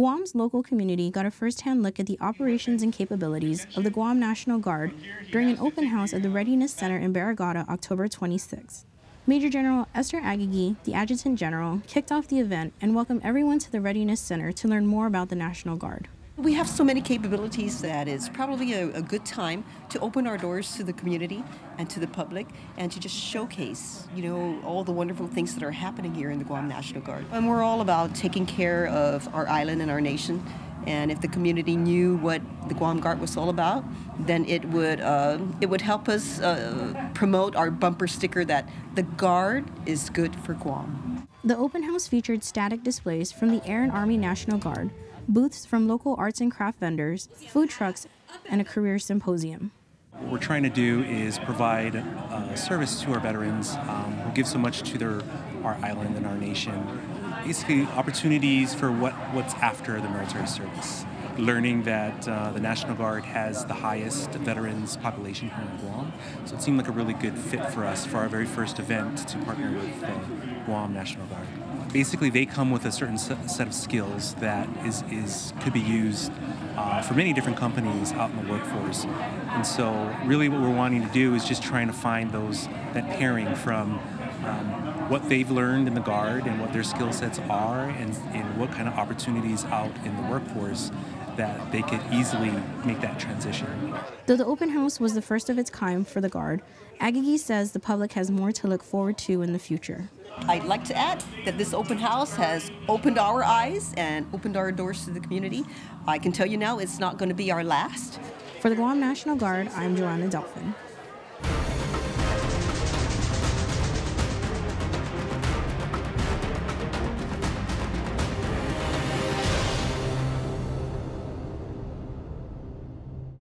Guam's local community got a first-hand look at the operations and capabilities of the Guam National Guard during an open house at the Readiness Center in Barrigada October 26. Major General Esther Aguigui, the Adjutant General, kicked off the event and welcomed everyone to the Readiness Center to learn more about the National Guard. We have so many capabilities that it's probably a, a, good time to open our doors to the community and to the public and to just showcase, you know, all the wonderful things that are happening here in the Guam National Guard. And we're all about taking care of our island and our nation. And if the community knew what the Guam Guard was all about, then it would uh, it would help us uh, promote our bumper sticker that the Guard is good for Guam. The open house featured static displays from the Air and Army National Guard booths from local arts and craft vendors, food trucks, and a career symposium. What we're trying to do is provide uh, service to our veterans um, who give so much to their our island and our nation. Basically, opportunities for what, what's after the military service. Learning that uh, the National Guard has the highest veterans population here in Guam, so it seemed like a really good fit for us for our very first event to partner with the Guam National Guard basically they come with a certain set of skills that is, is could be used uh, for many different companies out in the workforce. And so really what we're wanting to do is just trying to find those that pairing from um, what they've learned in the Guard and what their skill sets are and, and what kind of opportunities out in the workforce that they could easily make that transition. Though the open house was the first of its kind for the Guard, Aguigui says the public has more to look forward to in the future. I'd like to add that this open house has opened our eyes and opened our doors to the community. I can tell you now it's not going to be our last. For the Guam National Guard, I'm Joanna Delphin.